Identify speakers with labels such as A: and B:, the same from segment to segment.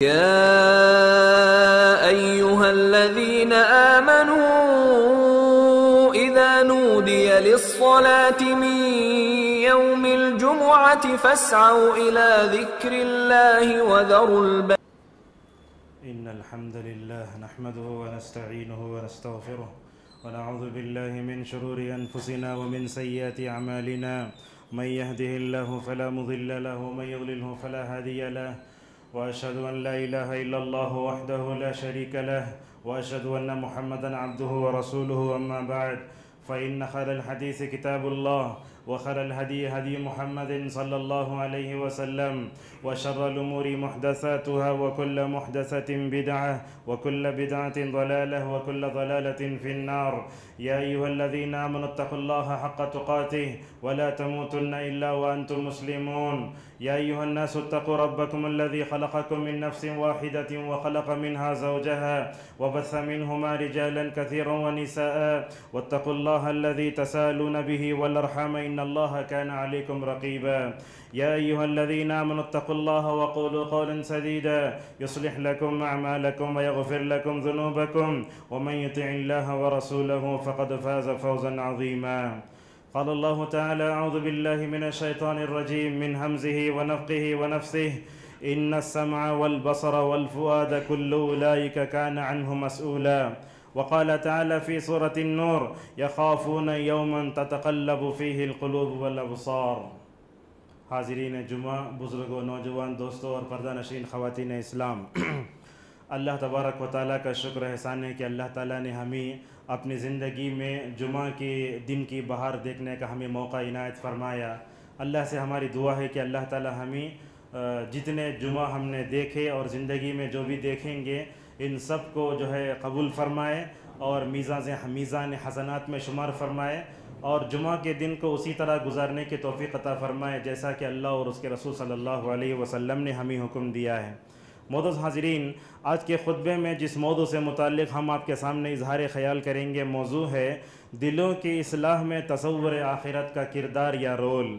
A: يا أيها الذين آمنوا إذا نودي للصلاة من يوم الجمعة فاسعوا إلى ذكر الله وذروا البيع
B: إن الحمد لله نحمده ونستعينه ونستغفره ونعوذ بالله من شرور أنفسنا ومن سيئات أعمالنا. من يهده الله فلا مضل له ومن يضلله فلا هادي له. وأشهد أن لا إله إلا الله وحده لا شريك له وأشهد أن محمدا عبده ورسوله أما بعد فإن خير الحديث كتاب الله وخير الهدي هدي محمد صلى الله عليه وسلم وشر الأمور محدثاتها وكل محدثة بدعة وكل بدعة ضلالة وكل ضلالة في النار. يا أيها الذين آمنوا اتقوا الله حق تقاته ولا تموتن إلا وأنتم مسلمون. يا أيها الناس اتقوا ربكم الذي خلقكم من نفس واحدة وخلق منها زوجها وبث منهما رجالا كثيرا ونساء واتقوا الله الذي تسالون به والأرحام إن الله كان عليكم رقيبا. يا أيها الذين آمنوا اتقوا الله وقولوا قولا سديدا. يصلح لكم أعمالكم ويغفر لكم ذنوبكم. ومن يطع الله ورسوله فقد فاز فوزا عظيما. قال الله تعالى أعوذ بالله من الشيطان الرجيم من همزه ونفقه ونفسه. إن السمع والبصر والفؤاد كل أولئك كان عنه مسؤولا. وقال تعالى في سورة النور، يخافون يوما تتقلب فيه القلوب والأبصار. حاضرین جمعہ بزرگوں نوجوان دوستوں اور پردہ نشین خواتین اسلام، اللہ تبارک و تعالیٰ کا شکر احسان ہے کہ اللہ تعالیٰ نے ہمیں اپنی زندگی میں جمعہ کے دن کی بہار دیکھنے کا ہمیں موقع عنایت فرمایا۔ اللہ سے ہماری دعا ہے کہ اللہ تعالیٰ ہمیں جتنے جمعہ ہم نے دیکھے اور زندگی میں جو بھی دیکھیں گے ان سب کو جو ہے قبول فرمائے اور میزان میزان حسنات میں شمار فرمائے اور جمعہ کے دن کو اسی طرح گزارنے کی توفیق عطا فرمائے جیسا کہ اللہ اور اس کے رسول صلی اللہ علیہ وسلم نے ہمیں حکم دیا ہے۔ مودز حاضرین، آج کے خطبے میں جس موضوع سے متعلق ہم آپ کے سامنے اظہار خیال کریں گے، موضوع ہے دلوں کی اصلاح میں تصور آخرت کا کردار یا رول۔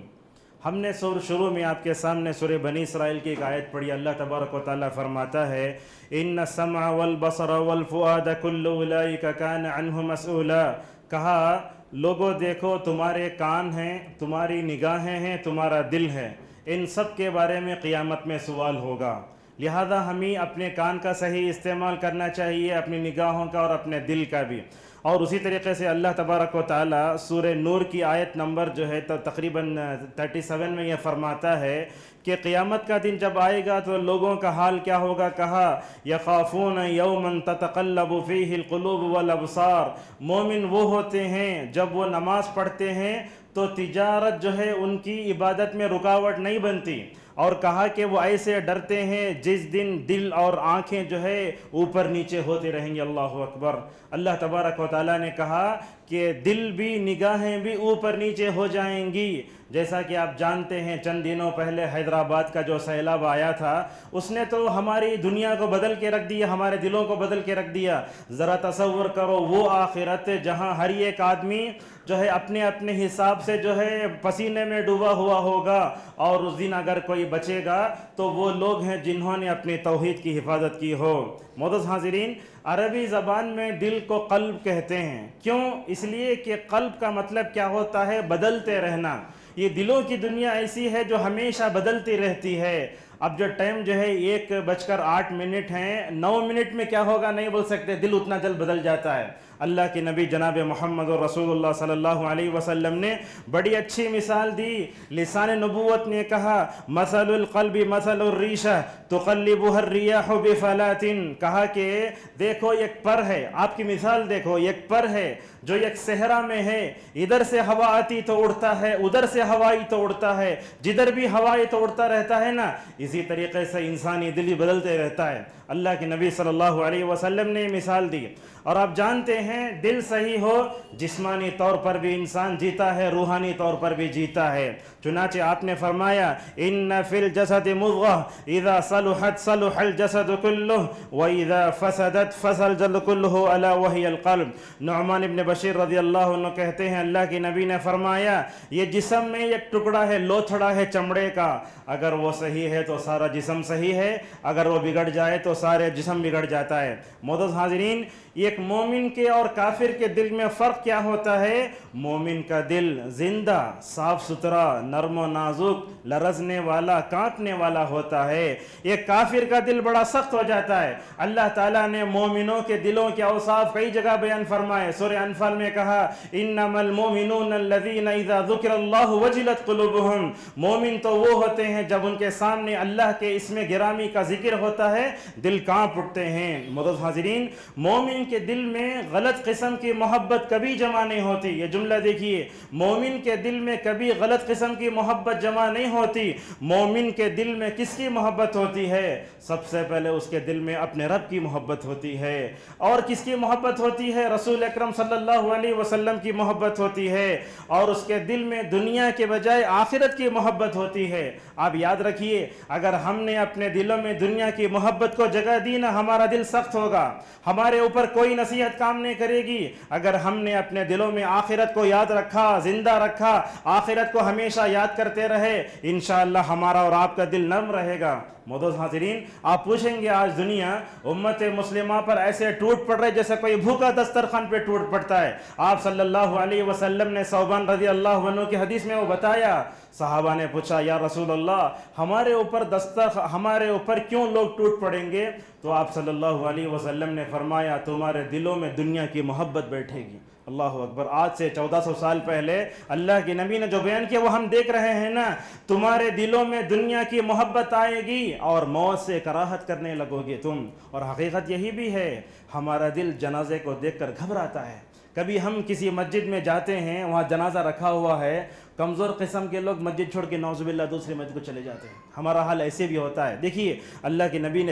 B: ہم نے سور شروع میں آپ کے سامنے سورہ بنی اسرائیل کی ایک آیت پڑھی، اللہ تبارک و تعالیٰ فرماتا ہے، ان السمع والبصر والفؤاد كل اولئک کان عنہ مسئولا کہا لوگوں دیکھو، تمہارے کان ہیں، تمہاری نگاہیں ہیں، تمہارا دل ہے، ان سب کے بارے میں قیامت میں سوال ہوگا۔ لہذا ہمیں اپنے کان کا صحیح استعمال کرنا چاہیے، اپنی نگاہوں کا اور اپنے دل کا بھی۔ اور اسی طریقے سے اللہ تبارک و تعالیٰ سورہ نور کی آیت نمبر جو ہے تو تقریباً تھرٹی سیون میں یہ فرماتا ہے کہ قیامت کا دن جب آئے گا تو لوگوں کا حال کیا ہوگا؟ کہا، یخافون یومن تتقلب فیہ القلوب والابصار۔ مومن وہ ہوتے ہیں جب وہ نماز پڑھتے ہیں تو تجارت جو ہے ان کی عبادت میں رکاوٹ نہیں بنتی۔ اور کہا کہ وہ ایسے ڈرتے ہیں جس دن دل اور آنکھیں جو ہے اوپر نیچے ہوتے رہیں گے۔ اللہ اکبر۔ اللہ تبارک و تعالیٰ نے کہا کہ دل بھی نگاہیں بھی اوپر نیچے ہو جائیں گی۔ جیسا کہ آپ جانتے ہیں، چند دنوں پہلے حیدرآباد کا جو سیلاب آیا تھا، اس نے تو ہماری دنیا کو بدل کے رکھ دیا، ہمارے دلوں کو بدل کے رکھ دیا۔ ذرا تصور کرو، وہ آخرت جہاں ہر ایک آدمی جو ہے اپنے اپنے حساب سے جو ہے پسینے میں ڈوبا ہوا ہوگا اور اس دن اگر کوئی بچے گا تو وہ لوگ ہیں جنہوں نے اپنی توحید کی حفاظت کی ہو۔ مدس حاضرین، عربی زبان میں دل کو قلب کہتے ہیں۔ کیوں؟ اس لیے کہ قلب کا مطلب کیا ہوتا ہے؟ بدلتے رہنا۔ یہ دلوں کی دنیا ایسی ہے جو ہمیشہ بدلتی رہتی ہے۔ اب جو ٹائم جو ہے ایک بج کر آٹھ منٹ ہیں، نو منٹ میں کیا ہوگا؟ نہیں بول سکتے، دل اتنا جلد بدل جاتا ہے۔ اللہ کے نبی جناب محمد و رسول اللہ صلی اللہ علیہ وسلم نے بڑی اچھی مثال دی۔ لسان نبوت نے کہا، مثل القلب، مثل الریشہ، تقلبها الریاح بفلات کہا کہ، دیکھو، ایک پر ہے۔ آپ کی مثال دیکھو، ایک پر ہے جو ایک صحرا میں ہے۔ ادھر سے ہوا آتی تو اڑتا ہے، ادھر سے ہوائی تو اڑتا ہے۔ جدھر بھی ہوائی تو اڑتا رہتا ہے نا، اسی طریقے سے انسانی دلی بدلتے رہتا ہے۔ اللہ کے نبی صلی اللہ علیہ وسلم نے مثال دی اور آپ جانتے ہیں دل صحیح ہو، جسمانی طور پر بھی انسان جیتا ہے، روحانی طور پر بھی جیتا ہے۔ چنانچہ آپ نے فرمایا ان فی الجسد مضغہ اذا صلحت صلح الجسد کلہ و اذا فسدت فسل جل کلہ علا وحی القلب. نعمان ابن بشیر رضی اللہ عنہ کہتے ہیں، اللہ کی نبی نے فرمایا، یہ جسم میں ایک ٹکڑا ہے، لوتھڑا ہے چمڑے کا۔ اگر وہ صحیح ہے تو سارا جسم صحیح ہے، اگر وہ بگڑ جائے تو سارے جسم بگڑ جاتا ہے۔ مدد حاضرین ایک مومن کے اور کافر کے دل میں فرق کیا ہوتا ہے؟ مومن کا دل زندہ، صاف ستھرا، نرم و نازک، لرزنے والا، کانپنے والا ہوتا ہے۔ ایک کافر کا دل بڑا سخت ہو جاتا ہے۔ اللہ تعالیٰ نے مومنوں کے دلوں کے اوصاف کئی جگہ بیان فرمائے۔ سورہ انفال میں کہا انما المومنون الذین اذا ذکر اللہ وجلت قلوبهم مومن تو وہ ہوتے ہیں جب ان کے سامنے اللہ کے اسم گرامی کا ذکر ہوتا ہے۔ دل کانپ اٹھتے ہیں۔ مدد حاضرین، مومن کے دل میں غلط قسم کی محبت کبھی جمع نہیں ہوتی۔ یہ جملہ دیکھیے، مومن کے دل میں کبھی غلط قسم کی محبت جمع نہیں ہوتی۔ مومن کے دل میں کس کی محبت ہوتی ہے؟ سب سے پہلے اس کے دل میں اپنے رب کی محبت ہوتی ہے۔ اور کس کی محبت ہوتی ہے؟ رسول اکرم صلی اللہ علیہ وسلم کی محبت ہوتی ہے۔ اور اس کے دل میں دنیا کے بجائے آخرت کی محبت ہوتی ہے۔ آپ یاد رکھیے، اگر ہم نے اپنے دلوں میں دنیا کی محبت کو جگہ دی نا، ہمارا دل سخت ہوگا۔ ہمارے اوپر کوئی نصیحت کام نہیں کرے گی۔ اگر ہم نے اپنے دلوں میں آخرت کو یاد رکھا، زندہ رکھا، آخرت کو ہمیشہ یاد کرتے رہے، انشاءاللہ ہمارا اور آپ کا دل نرم رہے گا۔ مدوز حاضرین، آپ پوچھیں گے آج دنیا امت مسلمہ پر ایسے ٹوٹ پڑ رہے جیسے کوئی بھوکا دسترخان پہ ٹوٹ پڑتا ہے۔ آپ صلی اللہ علیہ وسلم نے صوبان رضی اللہ عنہ کی حدیث میں وہ بتایا، صحابہ نے پوچھا، یا رسول اللہ ہمارے اوپر دستر ہمارے اوپر کیوں لوگ ٹوٹ پڑیں گے؟ تو آپ صلی اللہ علیہ وسلم نے فرمایا، تمہارے دلوں میں دنیا کی محبت بیٹھے گی۔ اللہ اکبر، آج سے چودہ سو سال پہلے اللہ کی نبی نے جو بیان کیا، وہ ہم دیکھ رہے ہیں نا، تمہارے دلوں میں دنیا کی محبت آئے گی اور موت سے کراہت کرنے لگو گے تم۔ اور حقیقت یہی بھی ہے، ہمارا دل جنازے کو دیکھ کر گھبراتا ہے۔ کبھی ہم کسی مسجد میں جاتے ہیں، وہاں جنازہ رکھا ہوا ہے، کمزور قسم کے لوگ مسجد چھوڑ کے نوزب اللہ دوسری مسجد کو چلے جاتے ہیں۔ ہمارا حال ایسے بھی ہوتا ہے۔ دیکھیے، اللہ کے نبی نے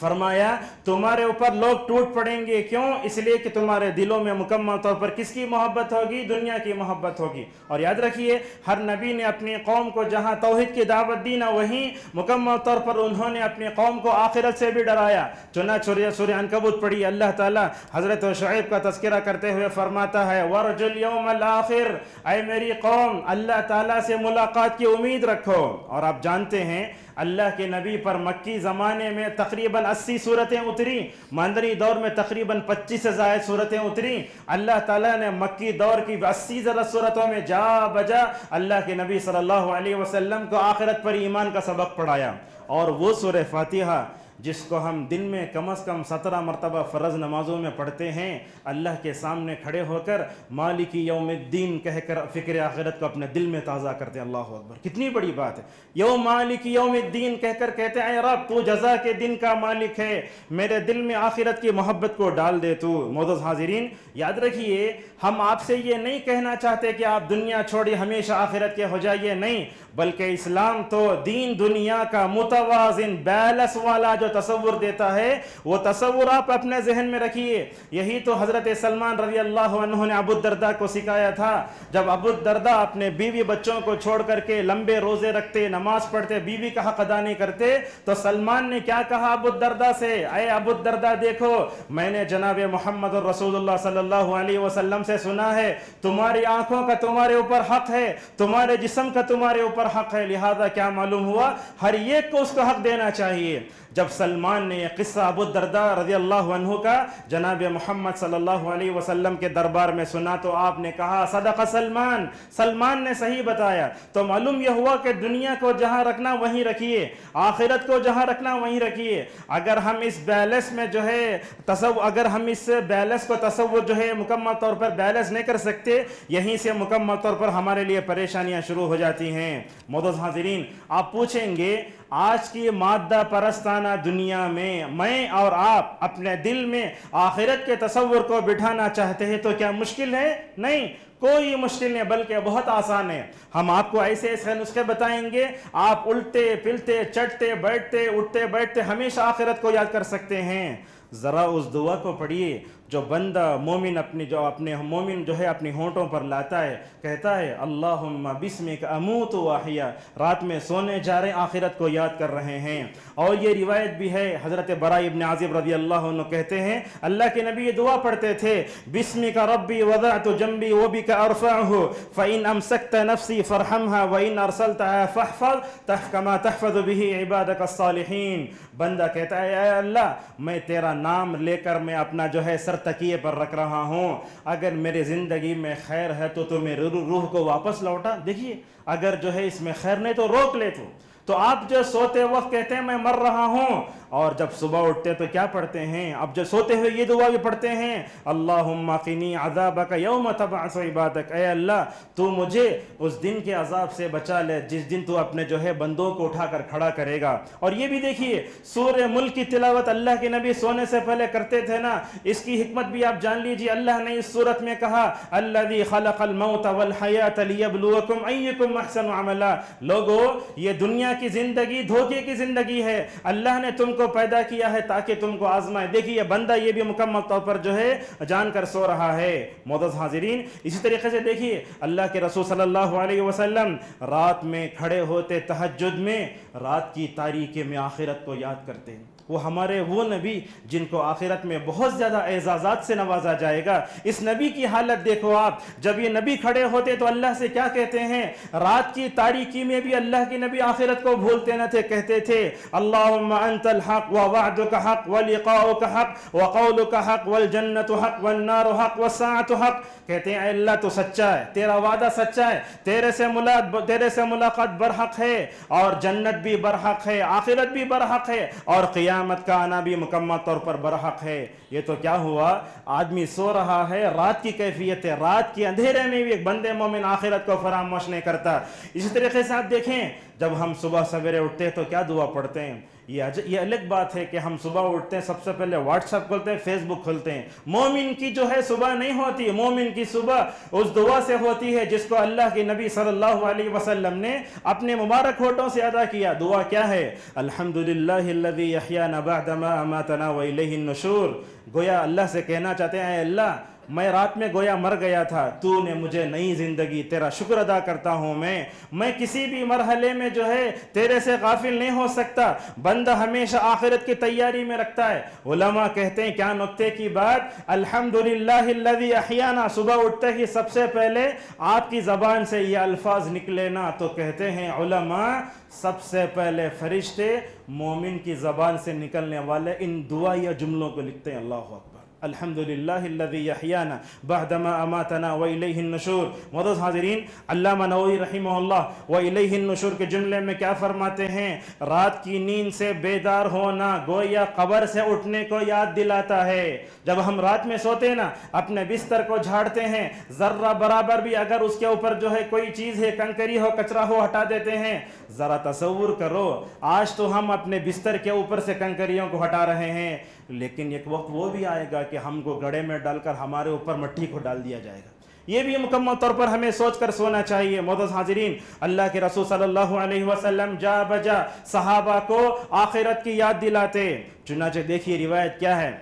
B: فرمایا، تمہارے اوپر لوگ ٹوٹ پڑیں گے. کیوں؟ اس لیے کہ تمہارے دلوں میں مکمل طور پر کس کی محبت ہوگی؟ دنیا کی محبت ہوگی۔ اور یاد رکھیے، ہر نبی نے اپنی قوم کو جہاں توحید کی دعوت دی نا وہیں، مکمل طور پر انہوں نے اپنی قوم کو آخرت سے بھی ڈرایا۔ چنا چوریا سورہ انکبوت پڑھی، اللہ تعالیٰ حضرت شعیب کا تذکرہ کرتے ہوئے فرماتا ہے ورج اليوم الاخر. اے میری قوم، اللہ تعالیٰ سے ملاقات کی امید رکھو۔ اور آپ جانتے ہیں، اللہ کے نبی پر مکی زمانے میں تقریباً اسی صورتیں اتریں مندری دور میں تقریباً پچیس سے زائد صورتیں اتری۔ اللہ تعالیٰ نے مکی دور کی اسی زیادہ صورتوں میں جا بجا اللہ کے نبی صلی اللہ علیہ وسلم کو آخرت پر ایمان کا سبق پڑھایا۔ اور وہ سورہ فاتحہ جس کو ہم دن میں کم از کم سترہ مرتبہ فرض نمازوں میں پڑھتے ہیں، اللہ کے سامنے کھڑے ہو کر مالکی یوم الدین کہہ کر فکر آخرت کو اپنے دل میں تازہ کرتے ہیں۔ اللہ اکبر، کتنی بڑی بات ہے۔ یوم مالک یوم الدین کہہ کر کہتے ہیں رب، تو جزا کے دن کا مالک ہے۔ میرے دل میں آخرت کی محبت کو ڈال دے تو۔ موضوع حاضرین، یاد رکھیے، ہم آپ سے یہ نہیں کہنا چاہتے کہ آپ دنیا چھوڑی، ہمیشہ آخرت کے ہو جائیے۔ نہیں بلکہ اسلام تو دین دنیا کا متوازن بیلس والا جو تصور دیتا ہے، وہ تصور آپ اپنے ذہن میں رکھیے۔ یہی تو حضرت سلمان رضی اللہ عنہ نے ابو الدردہ کو سکھایا تھا۔ جب ابو الدردہ اپنے بیوی بچوں کو چھوڑ کر کے لمبے روزے رکھتے، نماز پڑھتے، بیوی کا حق ادا نہیں کرتے، تو سلمان نے کیا کہا ابو الدردہ سے؟ اے ابو الدردہ دیکھو، میں نے جناب محمد رسول اللہ صلی اللہ علیہ وسلم سے سنا ہے، تمہاری آنکھوں کا تمہارے اوپر حق ہے، تمہارے جسم کا تمہارے اوپر پر حق ہے، لہذا کیا معلوم ہوا؟ ہر ایک کو اس کو حق دینا چاہیے۔ جب سلمان نے یہ قصہ ابو الدردہ رضی اللہ عنہ کا جناب محمد صلی اللہ علیہ وسلم کے دربار میں سنا، تو آپ نے کہا، صدق سلمان سلمان نے صحیح بتایا۔ تو معلوم یہ ہوا کہ دنیا کو جہاں رکھنا، وہیں رکھیے۔ آخرت کو جہاں رکھنا، وہیں رکھیے۔ اگر ہم اس بیلس میں جو ہے تصور اگر ہم اس بیلس کو تصور جو ہے مکمل طور پر بیلس نہیں کر سکتے، یہیں سے مکمل طور پر ہمارے لیے پریشانیاں شروع ہو جاتی ہیں۔ مدد حاضرین، آپ پوچھیں گے، آج کی مادہ پرستانہ دنیا میں میں اور آپ اپنے دل میں آخرت کے تصور کو بٹھانا چاہتے ہیں تو کیا مشکل ہے؟ نہیں، کوئی مشکل نہیں، بلکہ بہت آسان ہے۔ ہم آپ کو ایسے ایسے نسخے بتائیں گے، آپ الٹے پلتے چٹتے بیٹھتے، اٹھتے، بیٹھتے ہمیشہ آخرت کو یاد کر سکتے ہیں۔ ذرا اس دعا کو پڑھیے۔ جو بندہ مومن اپنی جو اپنے مومن جو ہے اپنی ہونٹوں پر لاتا ہے، کہتا ہے، اللہم بسمک اموت واحیا رات میں سونے جا رہے آخرت کو یاد کر رہے ہیں۔ اور یہ روایت بھی ہے، حضرت برائی ابن عازب رضی اللہ عنہ کہتے ہیں، اللہ کے نبی یہ دعا پڑھتے تھے بسم کا ربی وضعت جنبی وبی کا ارفعہ، فإن امسکت نفسی فرحمها وإن ارسلتها فحفظ تحکما تحفظ به عبادك الصالحین۔ بندہ کہتا ہے، اے اللہ، میں تیرا نام لے کر میں اپنا جو ہے سر تکیے پر رکھ رہا ہوں۔ اگر میری زندگی میں خیر ہے تو تو میرے روح کو واپس لوٹا۔ دیکھیے، اگر جو ہے اس میں خیر نہیں تو روک لے تو تو آپ جو سوتے وقت کہتے ہیں، میں مر رہا ہوں۔ اور جب صبح اٹھتے تو کیا پڑھتے ہیں؟ اب جب سوتے ہوئے یہ دعا بھی پڑھتے ہیں، اللہم قنی عذابک یوم تبعث عبادک۔ اے اللہ، تو مجھے اس دن کے عذاب سے بچا لے، جس دن تو اپنے جو ہے بندوں کو اٹھا کر کھڑا کرے گا۔ اور یہ بھی دیکھیے، سورہ ملک کی تلاوت اللہ کے نبی سونے سے پہلے کرتے تھے نا؟ اس کی حکمت بھی آپ جان لیجیے، اللہ نے اس صورت میں کہا الذي خلق الموت والحیات لیبلوکم ایکم احسن عملا۔ لوگو، یہ دنیا کی زندگی، دھوکے کی زندگی ہے۔ اللہ نے تم کو پیدا کیا ہے تاکہ تم کو آزمائے۔ دیکھیے، یہ بندہ یہ بھی مکمل طور پر جو ہے جان کر سو رہا ہے۔ معزز حاضرین، اسی طریقے سے دیکھیے، اللہ کے رسول صلی اللہ علیہ وسلم رات میں کھڑے ہوتے تہجد میں، رات کی تاریکی میں آخرت کو یاد کرتے ہیں۔ وہ ہمارے وہ نبی جن کو آخرت میں بہت زیادہ اعزازات سے نوازا جائے گا۔ اس نبی کی حالت دیکھو آپ، جب یہ نبی کھڑے ہوتے تو اللہ سے کیا کہتے ہیں؟ رات کی تاریکی میں بھی اللہ کی نبی آخرت کو بھولتے نہ تھے، کہتے تھے، اللہم انت الحق ووعدک حق ولقاؤک حق وقولک حق والجنت حق والنار حق والساعت حق کہتے ہیں، اے اللہ تو سچا ہے، تیرا وعدہ سچا ہے، تیرے سے ملاقات تیرے سے ملاقات برحق ہے اور جنت بھی برحق ہے، آخرت بھی برحق ہے اور قیامت کا آنا بھی مکمل طور پر برحق ہے. یہ تو کیا ہوا؟ آدمی سو رہا ہے، رات کی کیفیت ہے، رات کی اندھیرے میں بھی ایک بندے مومن آخرت کو فراموش نہیں کرتا۔ اسی طریقے سے آپ دیکھیں، جب ہم صبح سویرے اٹھتے ہیں تو کیا دعا پڑھتے ہیں؟ یہ الگ بات ہے کہ ہم صبح اٹھتے ہیں، سب سے پہلے واٹس ایپ کھولتے ہیں فیس بک کھولتے ہیں۔ مومن کی جو ہے صبح نہیں ہوتی، مومن کی صبح اس دعا سے ہوتی ہے جس کو اللہ کی نبی صلی اللہ علیہ وسلم نے اپنے مبارک ہوٹوں سے ادا کیا۔ دعا کیا ہے؟ الحمدللہ الذی احیانا بعد ما اماتنا و الیہ النشور۔ گویا اللہ سے کہنا چاہتے ہیں، اے اللہ میں رات میں گویا مر گیا تھا، تو نے مجھے نئی زندگی، تیرا شکر ادا کرتا ہوں میں۔ میں کسی بھی مرحلے میں جو ہے، تیرے سے غافل نہیں ہو سکتا۔ بندہ ہمیشہ آخرت کی تیاری میں رکھتا ہے۔ علماء کہتے ہیں، کیا نقطے کی بات؟ الحمدللہ الذی احیانا۔ صبح اٹھتے ہی سب سے پہلے آپ کی زبان سے یہ الفاظ نکلے نا، تو کہتے ہیں، علماء سب سے پہلے فرشتے مومن کی زبان سے نکلنے والے ان دعا یا جملوں کو لکھتے ہیں۔ اللہ اکبر۔ الحمدللہ الذی یحیانا بعدما اماتنا و الیہ النشور مدد حاضرین علامہ نووی رحمہ اللہ و الیہ النشور کے جملے میں کیا فرماتے ہیں رات کی نیند سے بیدار ہونا گویا قبر سے اٹھنے کو یاد دلاتا ہے جب ہم رات میں سوتے ہیں نا اپنے بستر کو جھاڑتے ہیں ذرہ برابر بھی اگر اس کے اوپر جو ہے کوئی چیز ہے کنکری ہو کچرا ہو ہٹا دیتے ہیں ذرا تصور کرو آج تو ہم اپنے بستر کے اوپر سے کنکریوں کو ہٹا رہے ہیں لیکن ایک وقت وہ بھی آئے گا کہ ہم کو گڑے میں ڈال کر ہمارے اوپر مٹی کو ڈال دیا جائے گا۔ یہ بھی مکمل طور پر ہمیں سوچ کر سونا چاہیے۔ معزز حاضرین، اللہ کے رسول صلی اللہ علیہ وسلم جا بجا صحابہ کو آخرت کی یاد دلاتے۔ چنانچہ دیکھیے روایت کیا ہے۔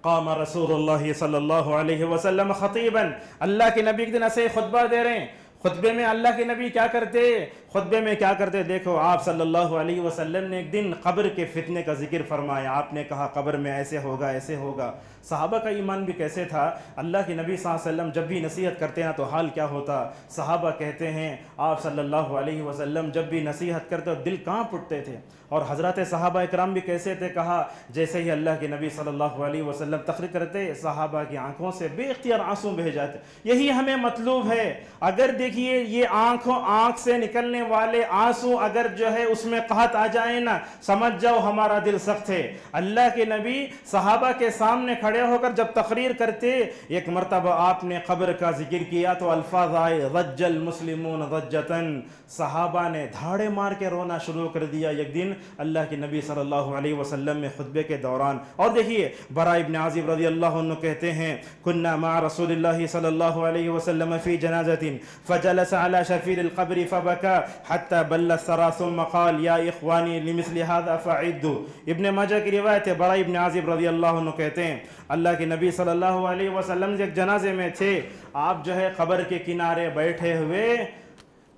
B: قام رسول اللہ صلی اللہ علیہ وسلم خطیبا۔ اللہ کے نبی کے دن ایسے خطبہ دے رہے ہیں۔ خطبے میں اللہ کے نبی کیا کرتے؟ خطبے میں کیا کرتے؟ دیکھو، آپ صلی اللہ علیہ وسلم نے ایک دن قبر کے فتنے کا ذکر فرمایا۔ آپ نے کہا، قبر میں ایسے ہوگا ایسے ہوگا۔ صحابہ کا ایمان بھی کیسے تھا؟ اللہ کے نبی صلی اللہ علیہ وسلم جب بھی نصیحت کرتے ہیں تو حال کیا ہوتا؟ صحابہ کہتے ہیں، آپ صلی اللہ علیہ وسلم جب بھی نصیحت کرتے دل کہاں پٹتے تھے۔ اور حضرات صحابہ اکرام بھی کیسے تھے کہا، جیسے ہی اللہ کے نبی صلی اللہ علیہ وسلم تقریر کرتے، صحابہ کی آنکھوں سے بے اختیار آنسوں بہ جاتے۔ یہی ہمیں مطلوب ہے۔ اگر دیکھیے، یہ آنکھوں، آنکھ سے نکلنے والے آنسو اگر جو ہے اس میں قہت آ جائے نا، سمجھ جاؤ ہمارا دل سخت ہے۔ اللہ کے نبی صحابہ کے سامنے کھڑے ہو کر جب تقریر کرتے، ایک مرتبہ آپ نے قبر کا ذکر کیا تو الفاظ آئے رج المسلمون رجتن صحابہ نے دھاڑے مار کے رونا شروع کر دیا۔ ایک دن اللہ کے نبی صلی اللہ علیہ وسلم میں خطبے کے دوران۔ اور دیکھیے برا ابن عازب رضی اللہ عنہ کہتے ہیں کننا مع رسول اللہ صلی اللہ علیہ وسلم فی جنازت فجلس على شفیر القبر فبکا حتی بل السرا ثم قال، یا اخوانی، لمثل هذا فعدو ابن ماجہ کی روایت ہے برا ابن عازب رضی اللہ عنہ کہتے ہیں، اللہ کے نبی صلی اللہ علیہ وسلم ایک جنازے میں تھے، آپ جو ہے قبر کے کنارے بیٹھے ہوئے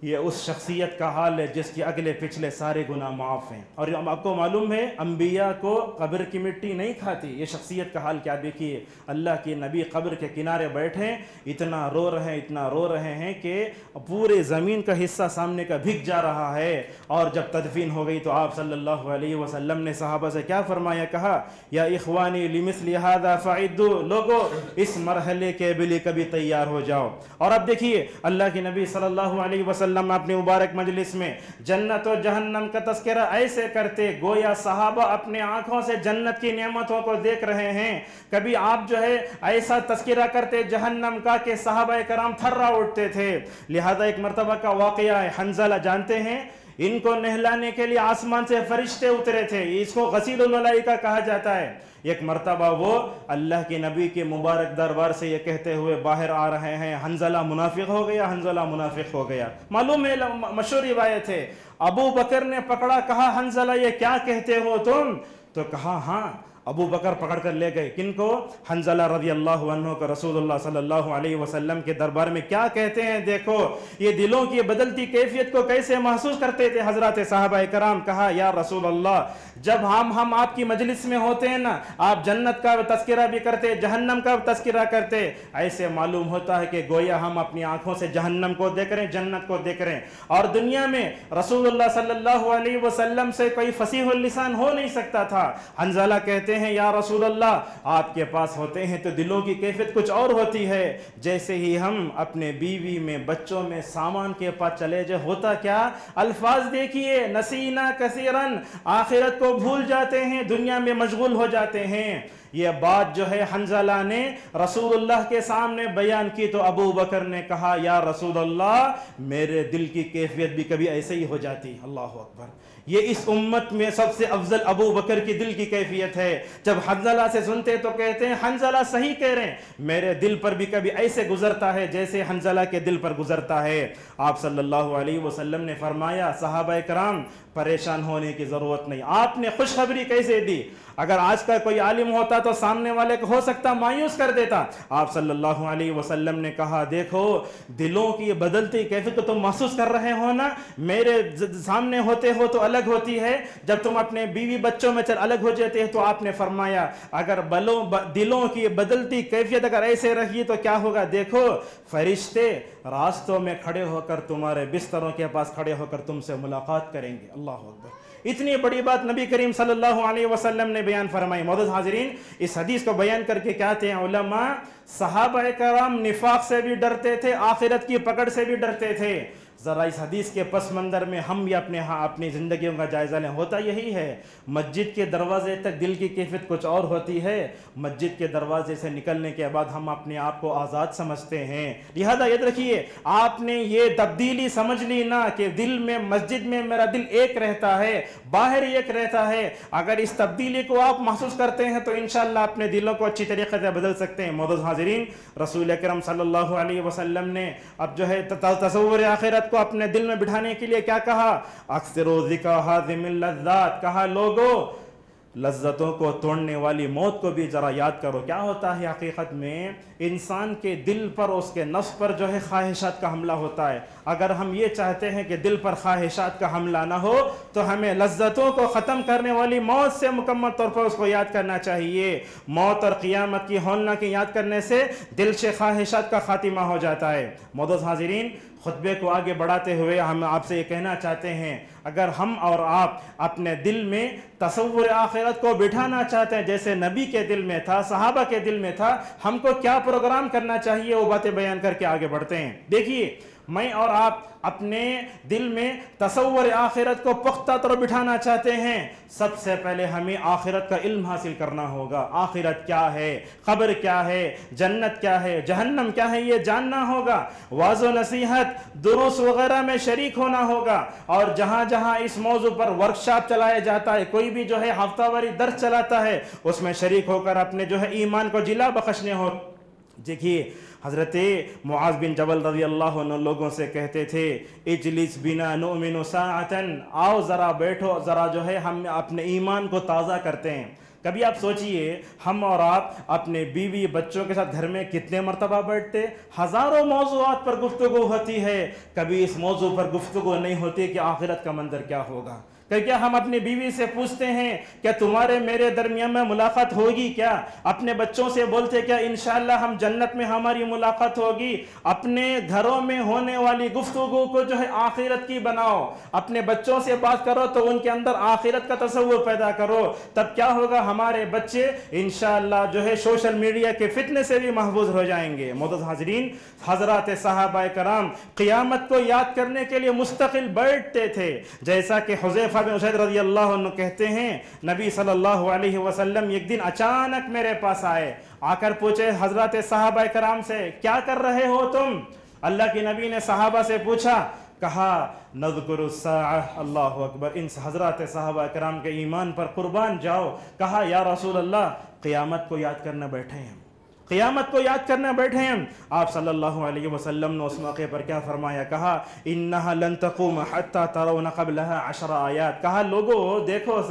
B: یہ اس شخصیت کا حال ہے جس کے اگلے پچھلے سارے گناہ معاف ہیں۔ اور آپ کو معلوم ہے، انبیاء کو قبر کی مٹی نہیں کھاتی۔ یہ شخصیت کا حال کیا دیکھیے۔ اللہ کے نبی قبر کے کنارے بیٹھے، اتنا رو رہے ہیں، اتنا رو رہے ہیں کہ پورے زمین کا حصہ سامنے کا بھگ جا رہا ہے۔ اور جب تدفین ہو گئی تو آپ صلی اللہ علیہ وسلم نے صحابہ سے کیا فرمایا؟ کہا، یا اخوانی، لمثل هذا فعدوا لوگو، اس مرحلے کے بلی کبھی تیار ہو جاؤ۔ اور اب دیکھیے، اللہ کے نبی صلی اللہ علیہ وسلم اپنی مبارک مجلس میں۔ جنت و جہنم کا تذکرہ ایسے کرتے گویا صحابہ اپنے آنکھوں سے جنت کی نعمتوں کو دیکھ رہے ہیں۔ کبھی آپ جو ہے ایسا تذکرہ کرتے جہنم کا کہ صحابہ کرام تھرہ اٹھتے تھے۔ لہذا ایک مرتبہ کا واقعہ ہے حنزلہ جانتے ہیں؟ ان کو نہلانے کے لیے آسمان سے فرشتے اترے تھے۔ اس کو غسیل الملائکہ کہا جاتا ہے۔ ایک مرتبہ وہ اللہ کے نبی کے مبارک دربار سے یہ کہتے ہوئے باہر آ رہے ہیں۔ حنزلہ منافق ہو گیا حنزلہ منافق ہو گیا۔ معلوم ہے مشہور روایت ہے۔ ابو بکر نے پکڑا، کہا حنزلہ یہ کیا کہتے ہو تم؟ تو کہا ہاں ابو بکر پکڑ کر لے گئے۔ کن کو؟ حنزلہ رضی اللہ عنہ کو رسول اللہ صلی اللہ علیہ وسلم کے دربار میں کیا کہتے ہیں؟ دیکھو، یہ دلوں کی بدلتی کیفیت کو کیسے محسوس کرتے تھے؟ حضرات صحابہ کرام کہا، یا رسول اللہ جب ہم ہم آپ کی مجلس میں ہوتے ہیں نا، آپ جنت کا تذکرہ بھی کرتے، جہنم کا تذکرہ کرتے، ایسے معلوم ہوتا ہے کہ گویا ہم اپنی آنکھوں سے جہنم کو دیکھ رہے ہیں، جنت کو دیکھ رہے ہیں۔ اور دنیا میں رسول اللہ صلی اللہ علیہ وسلم سے کوئی فصیح اللسان ہو نہیں سکتا تھا۔ حنزلہ کہتے ہیں، یا رسول اللہ، آپ کے پاس ہوتے ہیں تو دلوں کی کیفیت کچھ اور ہوتی ہے۔ جیسے ہی ہم اپنے بیوی میں، بچوں میں سامان کے پاس چلے جائے، ہوتا کیا؟ الفاظ دیکھیے نسینہ کثیرن، آخرت کو بھول جاتے ہیں، دنیا میں مشغول ہو جاتے ہیں۔ یہ بات جو ہے حنزلہ نے رسول اللہ کے سامنے بیان کی تو ابو بکر نے کہا، یا رسول اللہ، میرے دل کی کیفیت بھی کبھی ایسے ہی ہو جاتی۔ اللہ اکبر۔ یہ اس امت میں سب سے افضل ابو بکر کی دل کی کیفیت ہے۔ جب حنزلہ سے سنتے تو کہتے ہیں حنزلہ صحیح کہہ رہے ہیں۔ میرے دل پر بھی کبھی ایسے گزرتا ہے جیسے حنزلہ کے دل پر گزرتا ہے۔ آپ صلی اللہ علیہ وسلم نے فرمایا، صحابہ کرام پریشان ہونے کی ضرورت نہیں۔ آپ نے خوشخبری کیسے دی؟ اگر آج کا کوئی عالم ہوتا تو سامنے والے کو ہو سکتا مایوس کر دیتا۔ آپ صلی اللہ علیہ وسلم نے کہا، دیکھو، دلوں کی بدلتی کیفیت تو تم محسوس کر رہے ہو نا؟ میرے سامنے ہوتے ہو تو الگ ہوتی ہے۔ جب تم اپنے بیوی بچوں میں چل الگ ہو جاتے ہیں تو آپ نے فرمایا، اگر بلوں دلوں کی بدلتی کیفیت اگر ایسے رہی تو کیا ہوگا؟ دیکھو، فرشتے راستوں میں کھڑے ہو کر تمہارے بستروں کے پاس کھڑے ہو کر تم سے ملاقات کریں گے۔ اللہ اکبر۔ اتنی بڑی بات نبی کریم صلی اللہ علیہ وسلم نے بیان فرمائی۔ مدد حاضرین، اس حدیث کو بیان کر کے کہتے ہیں علماء؟ صحابہ کرام نفاق سے بھی ڈرتے تھے، آخرت کی پکڑ سے بھی ڈرتے تھے۔ ذرا اس حدیث کے پس منظر میں ہم بھی اپنے ہاں اپنی زندگیوں کا جائزہ لیں۔ ہوتا یہی ہے، مسجد کے دروازے تک دل کی کیفیت کچھ اور ہوتی ہے۔ مسجد کے دروازے سے نکلنے کے بعد ہم اپنے آپ کو آزاد سمجھتے ہیں۔ لہذا یاد رکھیے، آپ نے یہ تبدیلی سمجھ لی نا کہ دل میں، مسجد میں میرا دل ایک رہتا ہے، باہر ایک رہتا ہے۔ اگر اس تبدیلی کو آپ محسوس کرتے ہیں تو انشاءاللہ اپنے دلوں کو اچھی طریقے سے بدل سکتے ہیں۔ مدد حاضرین، رسول اکرم صلی اللہ علیہ وسلم نے اب جو ہے تصور آخرت کو اپنے دل میں بٹھانے کے لیے کیا کہا؟ اکثر و ذکا حاضم اللذات کہا، لوگو، لذتوں کو توڑنے والی موت کو بھی ذرا یاد کرو۔ کیا ہوتا ہے حقیقت میں؟ انسان کے دل پر، اس کے نفس پر جو ہے خواہشات کا حملہ ہوتا ہے۔ اگر ہم یہ چاہتے ہیں کہ دل پر خواہشات کا حملہ نہ ہو، تو ہمیں لذتوں کو ختم کرنے والی موت سے مکمل طور پر اس کو یاد کرنا چاہیے۔ موت اور قیامت کی ہولنا کی یاد کرنے سے دل سے خواہشات کا خاتمہ ہو جاتا ہے۔ مدد حاضرین خطبے کو آگے بڑھاتے ہوئے ہم آپ سے یہ کہنا چاہتے ہیں، اگر ہم اور آپ اپنے دل میں تصور آخرت کو بٹھانا چاہتے ہیں، جیسے نبی کے دل میں تھا، صحابہ کے دل میں تھا، ہم کو کیا پروگرام کرنا چاہیے؟ وہ باتیں بیان کر کے آگے بڑھتے ہیں۔ دیکھیے میں اور آپ اپنے دل میں تصور آخرت کو پختہ طور بٹھانا چاہتے ہیں۔ سب سے پہلے ہمیں آخرت کا علم حاصل کرنا ہوگا۔ آخرت کیا ہے؟ خبر کیا ہے؟ جنت کیا ہے؟ جہنم کیا ہے؟ یہ جاننا ہوگا۔ واض و نصیحت، دروس وغیرہ میں شریک ہونا ہوگا۔ اور جہاں جہاں اس موضوع پر ورکشاپ چلایا جاتا ہے، کوئی بھی جو ہے ہفتہ واری درس چلاتا ہے، اس میں شریک ہو کر اپنے جو ہے ایمان کو جلا بخشنے ہو۔ دیکھیے حضرت معاذ بن جبل رضی اللہ عنہ لوگوں سے کہتے تھے، اجلس بنا نؤمن ساعتن آؤ ذرا بیٹھو، ذرا جو ہے ہم اپنے ایمان کو تازہ کرتے ہیں۔ کبھی آپ سوچئے، ہم اور آپ اپنے بیوی بچوں کے ساتھ گھر میں کتنے مرتبہ بیٹھتے؟ ہزاروں موضوعات پر گفتگو ہوتی ہے۔ کبھی اس موضوع پر گفتگو نہیں ہوتی کہ آخرت کا منظر کیا ہوگا۔ کہ کیا ہم اپنی بیوی سے پوچھتے ہیں کہ تمہارے میرے درمیان میں ملاقات ہوگی کیا؟ اپنے بچوں سے بولتے کیا انشاءاللہ ہم جنت میں ہماری ملاقات ہوگی؟ اپنے گھروں میں ہونے والی گفتگو کو جو ہے آخرت کی بناؤ۔ اپنے بچوں سے بات کرو تو ان کے اندر آخرت کا تصور پیدا کرو۔ تب کیا ہوگا ہمارے بچے انشاءاللہ جو ہے سوشل میڈیا کے فتنے سے بھی محفوظ ہو جائیں گے۔ مدد حاضرین، حضرات صحابہ کرام، قیامت کو یاد کرنے کے لیے مستقل بیٹھتے تھے۔ جیسا کہ حضیفہ بن اسید رضی اللہ عنہ کہتے ہیں، نبی صلی اللہ علیہ وسلم ایک دن اچانک میرے پاس آئے، آ کر پوچھے حضرات صحابہ کرام سے، کیا کر رہے ہو تم؟ اللہ کی نبی نے صحابہ سے پوچھا، کہا، نذکر الساعہ، اللہ اکبر، ان حضرات صحابہ کرام کے ایمان پر قربان جاؤ، کہا، یا رسول اللہ، قیامت کو یاد کرنے بیٹھے ہیں قیامت کو یاد کرنے بیٹھے ہیں۔ آپ صلی اللہ علیہ وسلم نے اس موقع پر کیا فرمایا؟ کہا، انہا لن تقوم حتی ترون قبلها عشر آیات۔ کہا، لوگو، دیکھو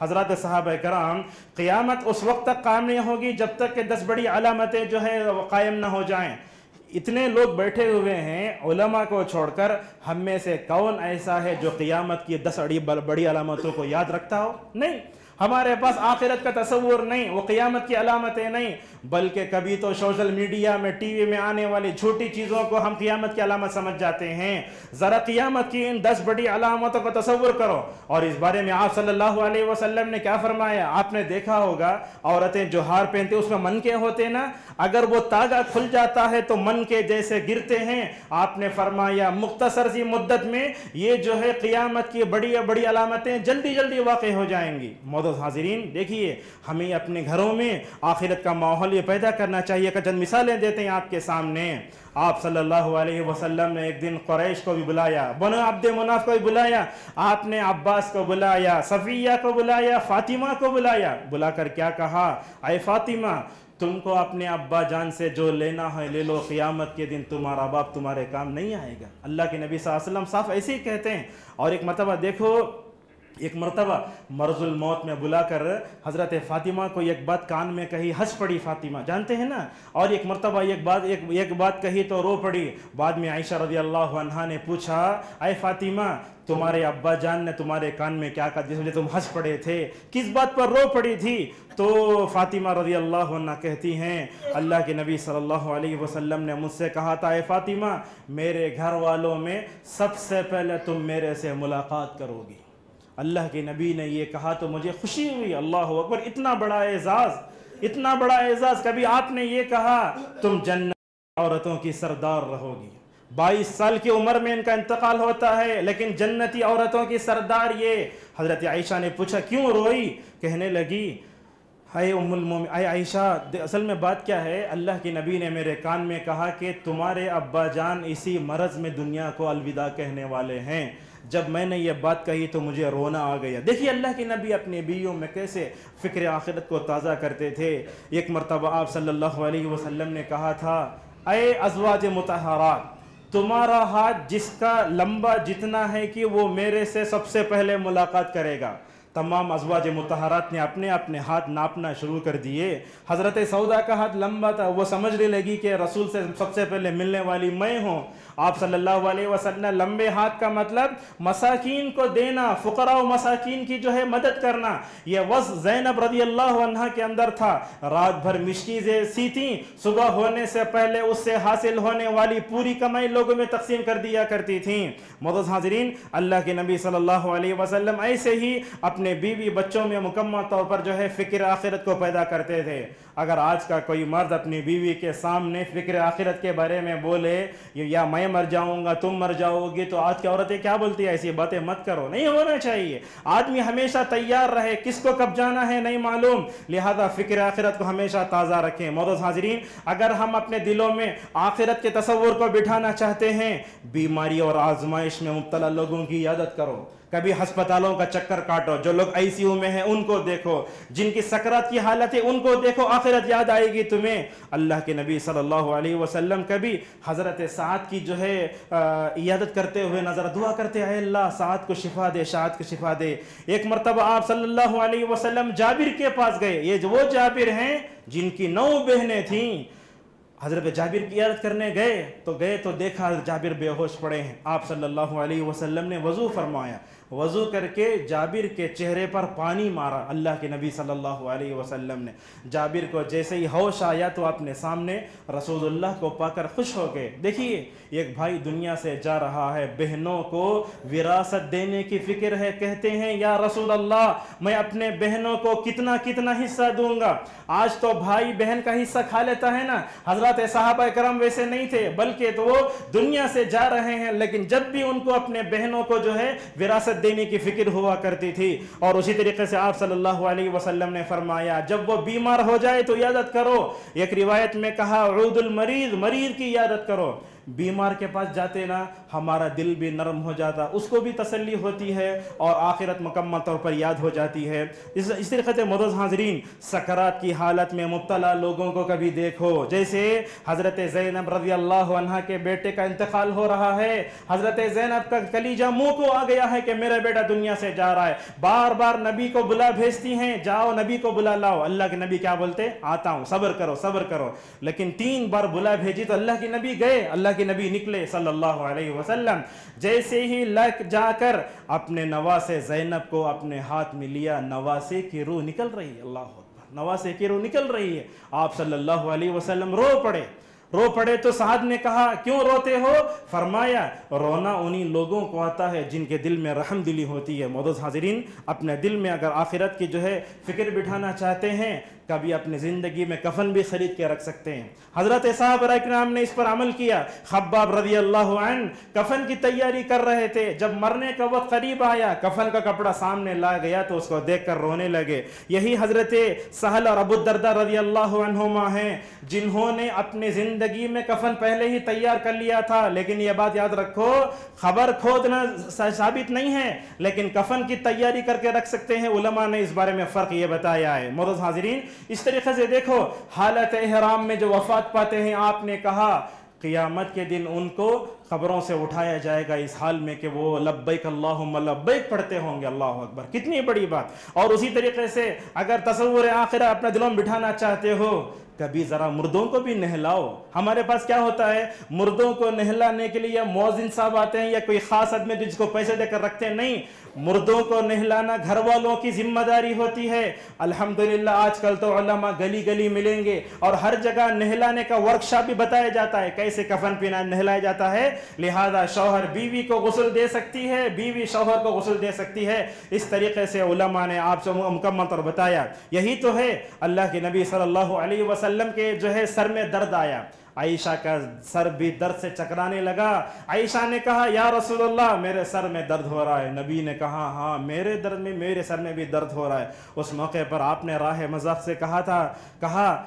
B: حضرات صحابہ کرام، قیامت اس وقت تک قائم نہیں ہوگی جب تک کہ دس بڑی علامتیں جو ہے قائم نہ ہو جائیں۔ اتنے لوگ بیٹھے ہوئے ہیں علماء کو چھوڑ کر، ہم میں سے کون ایسا ہے جو قیامت کی دس بڑی علامتوں کو یاد رکھتا ہو؟ نہیں۔ ہمارے پاس آخرت کا تصور نہیں، وہ قیامت کی علامتیں نہیں، بلکہ کبھی تو سوشل میڈیا میں، ٹی وی میں آنے والی چھوٹی چیزوں کو ہم قیامت کی علامت سمجھ جاتے ہیں۔ ذرا قیامت کی ان دس بڑی علامتوں کو تصور کرو۔ اور اس بارے میں آپ صلی اللہ علیہ وسلم نے کیا فرمایا؟ آپ نے دیکھا ہوگا، عورتیں جو ہار پہنتے اس میں من کے ہوتے نا، اگر وہ تاغا کھل جاتا ہے تو من کے جیسے گرتے ہیں۔ آپ نے فرمایا، مختصر سی مدت میں یہ جو ہے قیامت کی بڑی بڑی علامتیں جلدی جلدی واقع ہو جائیں گی۔ موضوع حاضرین، دیکھیے، ہمیں اپنے گھروں میں آخرت کا ماحول یہ پیدا کرنا چاہیے۔ کہ چند مثالیں دیتے ہیں آپ کے سامنے، آپ صلی اللہ علیہ وسلم نے ایک دن قریش کو بھی بلایا، بنو عبد مناف کو بھی بلایا، آپ نے عباس کو بلایا، صفیہ کو بلایا، فاطمہ کو بلایا۔ بلا کر کیا کہا؟ اے فاطمہ، تم کو اپنے ابا جان سے جو لینا ہے لے لو، قیامت کے دن تمہارا باپ تمہارے کام نہیں آئے گا۔ اللہ کے نبی صلی اللہ علیہ وسلم صاف ایسے ہی کہتے ہیں۔ اور ایک مرتبہ دیکھو ایک مرتبہ مرض الموت میں بلا کر حضرت فاطمہ کو ایک بات کان میں کہی ہنس پڑی فاطمہ، جانتے ہیں نا؟ اور ایک مرتبہ ایک بات، ایک ایک بات کہی تو رو پڑی۔ بعد میں عائشہ رضی اللہ عنہ نے پوچھا، اے فاطمہ، تمہارے ابا جان نے تمہارے کان میں کیا کہا؟ جس وجہ تم ہنس پڑے تھے، کس بات پر رو پڑی تھی؟ تو فاطمہ رضی اللہ عنہ کہتی ہیں، اللہ کے نبی صلی اللہ علیہ وسلم نے مجھ سے کہا تھا، اے فاطمہ، میرے گھر والوں میں سب سے پہلے تم میرے سے ملاقات کرو گی۔ اللہ کے نبی نے یہ کہا تو مجھے خوشی ہوئی، اللہ اکبر، اتنا بڑا اعزاز، اتنا بڑا اعزاز۔ کبھی آپ نے یہ کہا، تم جنت عورتوں کی سردار رہو گی۔ بائیس سال کی عمر میں ان کا انتقال ہوتا ہے، لیکن جنتی عورتوں کی سردار یہ۔ حضرت عائشہ نے پوچھا، کیوں روئی؟ کہنے لگی، اے ام المومن، اے عائشہ، اصل میں بات کیا ہے؟ اللہ کی نبی نے میرے کان میں کہا کہ تمہارے ابا جان اسی مرض میں دنیا کو الوداع کہنے والے ہیں۔ جب میں نے یہ بات کہی تو مجھے رونا آ گیا۔ دیکھیے اللہ کی نبی اپنے بیوں میں کیسے فکر آخرت کو تازہ کرتے تھے۔ ایک مرتبہ آپ صلی اللہ علیہ وسلم نے کہا تھا، اے ازواج متحرات تمہارا ہاتھ جس کا لمبا جتنا ہے کہ وہ میرے سے سب سے پہلے ملاقات کرے گا۔ تمام ازواج متحرات نے اپنے اپنے ہاتھ ناپنا شروع کر دیے۔ حضرت سودا کا ہاتھ لمبا تھا، وہ سمجھنے لگی کہ رسول سے سب سے پہلے ملنے والی میں ہوں۔ آپ صلی اللہ علیہ وسلم، لمبے ہاتھ کا مطلب مساکین کو دینا، فقراء و مساکین کی جو ہے مدد کرنا، یہ وز زینب رضی اللہ عنہ کے اندر تھا۔ رات بھر مشکیزیں سیتیں، صبح ہونے سے پہلے اس سے حاصل ہونے والی پوری کمائی لوگوں میں تقسیم کر دیا کرتی تھیں۔ مدد حاضرین، اللہ کے نبی صلی اللہ علیہ وسلم ایسے ہی اپنے بیوی بچوں میں مکمل طور پر جو ہے فکر آخرت کو پیدا کرتے تھے۔ اگر آج کا کوئی مرد اپنی بیوی کے سامنے فکر آخرت کے بارے میں بولے یا میں مر جاؤں گا، تم مر جاؤ گے تو آج کی عورتیں کیا بولتی ہیں؟ ایسی باتیں مت کرو، نہیں ہونا چاہیے۔ آدمی ہمیشہ تیار رہے، کس کو کب جانا ہے نہیں معلوم۔ لہذا فکر آخرت کو ہمیشہ تازہ رکھیں۔ موضوع حاضرین، اگر ہم اپنے دلوں میں آخرت کے تصور کو بٹھانا چاہتے ہیں، بیماری اور آزمائش میں مبتلا لوگوں کی عادت کرو۔ کبھی ہسپتالوں کا چکر کاٹو، جو لوگ آئی سی یو میں ہیں، ان کو دیکھو۔ جن کی سکرات کی حالت ہے، ان کو دیکھو، آخرت یاد آئے گی تمہیں۔ اللہ کے نبی صلی اللہ علیہ وسلم کبھی حضرت سعد کی جو ہے عیادت کرتے ہوئے نظر، دعا کرتے ہیں اللہ، سعد کو شفا دے شاعد کو شفا دے۔ ایک مرتبہ آپ صلی اللہ علیہ وسلم جابر کے پاس گئے۔ یہ وہ جابر ہیں، جن کی نو بہنیں تھیں، حضرت جابر کی عیادت کرنے گئے، تو گئے تو دیکھا جابر بے ہوش پڑے ہیں۔ آپ صلی اللہ علیہ وسلم نے وضو فرمایا۔ وضو کر کے جابر کے چہرے پر پانی مارا۔ اللہ کے نبی صلی اللہ علیہ وسلم نے۔ جابر کو جیسے ہی ہوش آیا تو اپنے سامنے رسول اللہ کو پا کر خوش ہو گئے۔ دیکھیے، ایک بھائی دنیا سے جا رہا ہے۔ بہنوں کو وراثت دینے کی فکر ہے۔ کہتے ہیں، یا رسول اللہ میں اپنے بہنوں کو کتنا کتنا حصہ دوں گا؟ آج تو بھائی بہن کا حصہ کھا لیتا ہے نا۔ حضرت صحابہ کرم ویسے نہیں تھے، بلکہ تو وہ دنیا سے جا رہے ہیں۔ لیکن جب بھی ان کو اپنے بہنوں کو جو ہے وراثت دینے کی فکر ہوا کرتی تھی۔ اور اسی طریقے سے آپ صلی اللہ علیہ وسلم نے فرمایا، جب وہ بیمار ہو جائے تو یادت کرو۔ ایک روایت میں کہا، عود المریض مریض کی یادت کرو۔ بیمار کے پاس جاتے نا، ہمارا دل بھی نرم ہو جاتا، اس کو بھی تسلی ہوتی ہے اور آخرت مکمل طور پر یاد ہو جاتی ہے۔ اس اس طریقے سے مدد حاضرین، سکرات کی حالت میں مبتلا لوگوں کو کبھی دیکھو۔ جیسے حضرت زینب رضی اللہ عنہ کے بیٹے کا انتقال ہو رہا ہے۔ حضرت زینب کا کلیجہ منہ کو آ گیا ہے کہ میرا بیٹا دنیا سے جا رہا ہے۔ بار بار نبی کو بلا بھیجتی ہیں، جاؤ نبی کو بلا لاؤ۔ اللہ کے نبی کیا بولتے؟ آتا ہوں، صبر کرو صبر کرو۔ لیکن تین بار بلا بھیجی تو اللہ کی نبی گئے، اللہ کے نبی نکلے صلی اللہ علیہ وسلم، جیسے ہی لک جا کر اپنے نواسے زینب کو اپنے ہاتھ میں لیا، نواسے کی روح نکل رہی ہے۔ اللہ اکبر، نواسے کی روح نکل رہی ہے۔ آپ صلی اللہ علیہ وسلم رو پڑے۔ رو پڑے تو سعد نے کہا، کیوں روتے ہو؟ فرمایا، رونا انہی لوگوں کو آتا ہے جن کے دل میں رحم دلی ہوتی ہے۔ مدد حاضرین، اپنے دل میں اگر آخرت کی جو ہے فکر بٹھانا چاہتے ہیں کبھی اپنی زندگی میں کفن بھی خرید کے رکھ سکتے ہیں۔ حضرت صاحب اکرام نے اس پر عمل کیا۔ خباب رضی اللہ عنہ کفن کی تیاری کر رہے تھے۔ جب مرنے کا وقت قریب آیا، کفن کا کپڑا سامنے لا گیا تو اس کو دیکھ کر رونے لگے۔ یہی حضرت سہل اور ابو الدردہ رضی اللہ عنہما ہیں، جنہوں نے اپنی زندگی میں کفن پہلے ہی تیار کر لیا تھا۔ لیکن یہ بات یاد رکھو، خبر کھودنا ثابت نہیں ہے، لیکن کفن کی تیاری کر کے رکھ سکتے ہیں۔ علماء نے اس بارے میں فرق یہ بتایا ہے۔ مرز حاضرین اس طریقے سے دیکھو، حالت احرام میں جو وفات پاتے ہیں، آپ نے کہا، قیامت کے دن ان کو خبروں سے اٹھایا جائے گا اس حال میں کہ وہ لبیک اللہم، لبیک پڑھتے ہوں گے، اللہ اکبر، کتنی بڑی بات۔ اور اسی طریقے سے اگر تصور آخرہ اپنے دلوں میں بٹھانا چاہتے ہو، کبھی ذرا مردوں کو بھی نہلاؤ۔ ہمارے پاس کیا ہوتا ہے؟ مردوں کو نہلانے کے لیے یا موزن صاحب آتے ہیں یا کوئی خاص آدمی جس کو پیسے دے کر رکھتے ہیں؟ نہیں مردوں کو نہلانا گھر والوں کی ذمہ داری ہوتی ہے۔ الحمدللہ، آج کل تو علماء گلی گلی ملیں گے اور ہر جگہ نہلانے کا ورکشاپ بھی بتایا جاتا ہے۔ کیسے کفن پینا نہلایا جاتا ہے؟ لہذا شوہر بیوی کو غسل دے سکتی ہے۔ بیوی شوہر کو غسل دے سکتی ہے۔ اس طریقے سے علماء نے آپ سے مکمل طور بتایا۔ یہی تو ہے۔ اللہ کے نبی صلی اللہ علیہ وسلم کے جو ہے سر میں درد آیا۔ عائشہ کا سر بھی درد سے چکرانے لگا۔ عائشہ نے کہا، یا رسول اللہ میرے سر میں درد ہو رہا ہے۔ نبی نے کہا ہاں میرے درد میں، میرے سر میں بھی درد ہو رہا ہے۔ اس موقع پر آپ نے راہ مذہب سے کہا تھا، کہا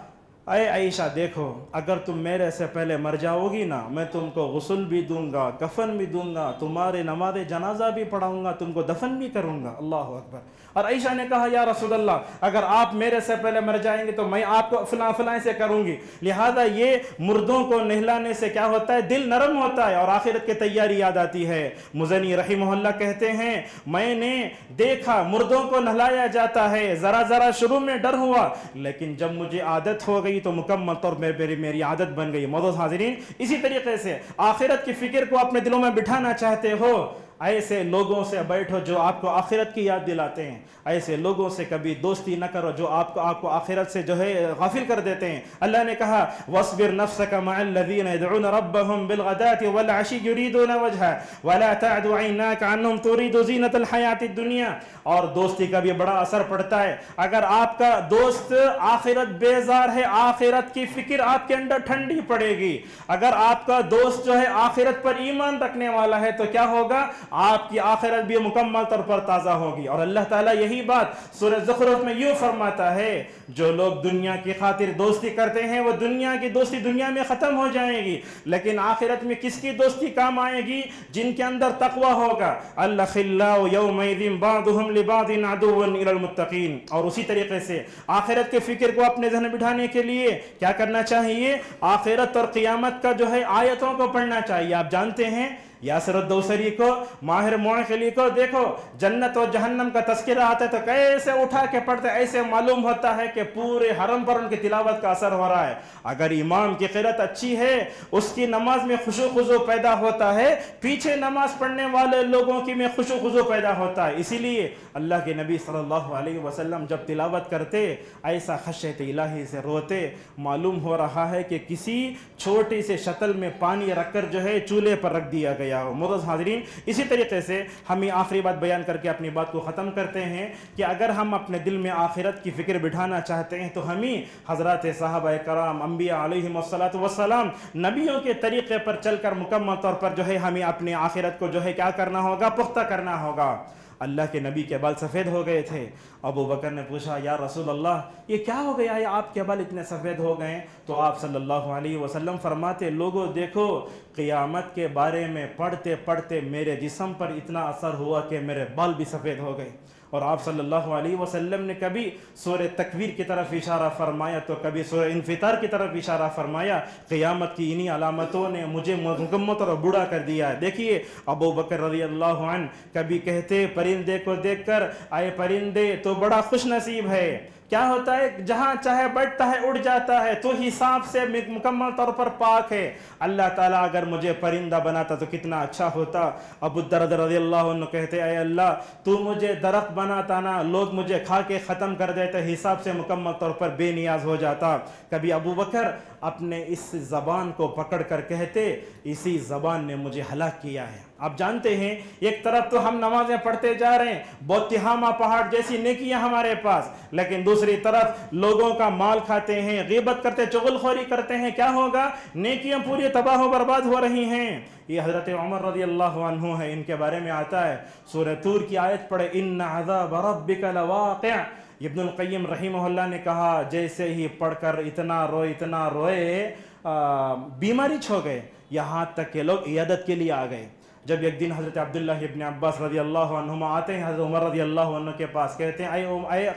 B: اے عائشہ، دیکھو، اگر تم میرے سے پہلے مر جاؤ گی نا، میں تم کو غسل بھی دوں گا، کفن بھی دوں گا، تمہارے نماز جنازہ بھی پڑھاؤں گا، تم کو دفن بھی کروں گا۔ اللہ اکبر۔ اور عائشہ نے کہا، یا رسول اللہ، اگر آپ میرے سے پہلے مر جائیں گے تو میں آپ کو فلاں فلاں سے کروں گی۔ لہذا یہ مردوں کو نہلانے سے کیا ہوتا ہے؟ دل نرم ہوتا ہے اور آخرت کی تیاری یاد آتی ہے۔ مزنی رحمہ اللہ کہتے ہیں، میں نے دیکھا مردوں کو نہلایا جاتا ہے، ذرا ذرا شروع میں ڈر ہوا، لیکن جب مجھے عادت ہو گئی تو مکمل طور میری میری عادت بن گئی. مدد حاضرین، اسی طریقے سے آخرت کی فکر کو اپنے دلوں میں بٹھانا چاہتے ہو ایسے لوگوں سے بیٹھو جو آپ کو آخرت کی یاد دلاتے ہیں۔ ایسے لوگوں سے کبھی دوستی نہ کرو جو آپ کو آپ کو آخرت سے جو ہے غافل کر دیتے ہیں۔ اللہ نے کہا، وَاصْبِرْ نَفْسَكَ مَعَ الَّذِينَ يَدْعُونَ رَبَّهُمْ بِالْغَدَاةِ وَالْعَشِيِّ يُرِيدُونَ وَجْهَهُ وَلَا تَعْدُ عَيْنَاكَ عَنْهُمْ تُرِيدُ زِينَةَ الْحَيَاةِ الدُّنْيَا اور دوستی کا بھی بڑا اثر پڑتا ہے۔ اگر آپ کا دوست آخرت بیزار ہے، آخرت کی فکر آپ کے اندر ٹھنڈی پڑے گی۔ اگر آپ کا دوست جو ہے آخرت پر ایمان رکھنے والا ہے تو کیا ہوگا؟ آپ کی آخرت بھی مکمل طور پر تازہ ہوگی۔ اور اللہ تعالیٰ یہی بات سورہ زخرف میں یوں فرماتا ہے، جو لوگ دنیا کی خاطر دوستی کرتے ہیں، وہ دنیا کی دوستی دنیا میں ختم ہو جائے گی۔ لیکن آخرت میں کس کی دوستی کام آئے گی؟ جن کے اندر تقوی ہوگا۔ اللہ خلاء یومئذ بعضهم لبعض عدو الى المتقین اور اسی طریقے سے آخرت کے فکر کو اپنے ذہن بٹھانے کے لیے کیا کرنا چاہیے؟ آخرت اور قیامت کا جو ہے آیتوں کو پڑھنا چاہیے۔ آپ جانتے ہیں یاسر الدوسری کو، ماہر معقلی کو دیکھو، جنت و جہنم کا تذکرہ آتا ہے تو کیسے اٹھا کے پڑھتے ایسے معلوم ہوتا ہے کہ پورے حرم پر ان کی تلاوت کا اثر ہو رہا ہے۔ اگر امام کی قرت اچھی ہے، اس کی نماز میں خوش و خضو پیدا ہوتا ہے، پیچھے نماز پڑھنے والے لوگوں کی میں خوش و خضو پیدا ہوتا ہے۔ اسی لیے اللہ کے نبی صلی اللہ علیہ وسلم جب تلاوت کرتے، ایسا خشیت الہی سے روتے۔ معلوم ہو رہا ہے کہ کسی چھوٹی سے شتل میں پانی رکھ کر جو ہے چولہے پر رکھ دیا گیا۔ ہو مرز حاضرین، اسی طریقے سے ہم یہ آخری بات بیان کر کے اپنی بات کو ختم کرتے ہیں کہ اگر ہم اپنے دل میں آخرت کی فکر بٹھانا چاہتے ہیں، تو ہمیں حضرات صحابہ کرام، انبیاء علیہم الصلاۃ والسلام، نبیوں کے طریقے پر چل کر مکمل طور پر جو ہے ہمیں اپنی آخرت کو جو ہے کیا کرنا ہوگا؟ پختہ کرنا ہوگا۔ اللہ کے نبی کے بال سفید ہو گئے تھے۔ ابو بکر نے پوچھا، یا رسول اللہ، یہ کیا ہو گیا؟ ہے آپ کے بال اتنے سفید ہو گئے تو آپ صلی اللہ علیہ وسلم فرماتے لوگوں دیکھو، قیامت کے بارے میں پڑھتے پڑھتے میرے جسم پر اتنا اثر ہوا کہ میرے بال بھی سفید ہو گئے۔ اور آپ صلی اللہ علیہ وسلم نے کبھی سورہ تکویر کی طرف اشارہ فرمایا، تو کبھی سورہ انفطار کی طرف اشارہ فرمایا، قیامت کی انہی علامتوں نے مجھے مکمت اور بوڑھا کر دیا ہے۔ دیکھیے، ابو بکر رضی اللہ عنہ کبھی کہتے، پرندے کو دیکھ کر آئے پرندے، تو بڑا خوش نصیب ہے۔ کیا ہوتا ہے، جہاں چاہے بیٹھتا ہے، اڑ جاتا ہے، تو حساب سے مکمل طور پر پاک ہے۔ اللہ تعالیٰ اگر مجھے پرندہ بناتا تو کتنا اچھا ہوتا۔ ابو درد رضی اللہ عنہ کہتے، اے اللہ، تو مجھے درخت بناتا نا، لوگ مجھے کھا کے ختم کر دیتے، حساب سے مکمل طور پر بے نیاز ہو جاتا۔ کبھی ابو بکر اپنے اس زبان کو پکڑ کر کہتے، اسی زبان نے مجھے ہلاک کیا ہے۔ آپ جانتے ہیں، ایک طرف تو ہم نمازیں پڑھتے جا رہے ہیں بہت تہامہ پہاڑ جیسی نیکیاں ہمارے پاس، لیکن دوسری طرف لوگوں کا مال کھاتے ہیں، غیبت کرتے، چغل خوری کرتے ہیں، کیا ہوگا؟ نیکیاں پوری تباہ و برباد ہو رہی ہیں۔ یہ حضرت عمر رضی اللہ عنہ ہے ان کے بارے میں آتا ہے۔ سورہ تور کی آیت پڑھے، ان عذاب ربک لواقع ابن القیم رحمہ اللہ نے کہا، جیسے ہی پڑھ کر اتنا روئے اتنا روئے بیماری چھو گئے، یہاں تک کہ لوگ عیادت کے لیے آ گئے۔ جب ایک دن حضرت عبداللہ ابن عباس رضی اللہ عنہما آتے ہیں حضرت عمر رضی اللہ عنہ کے پاس کہتے ہیں اے,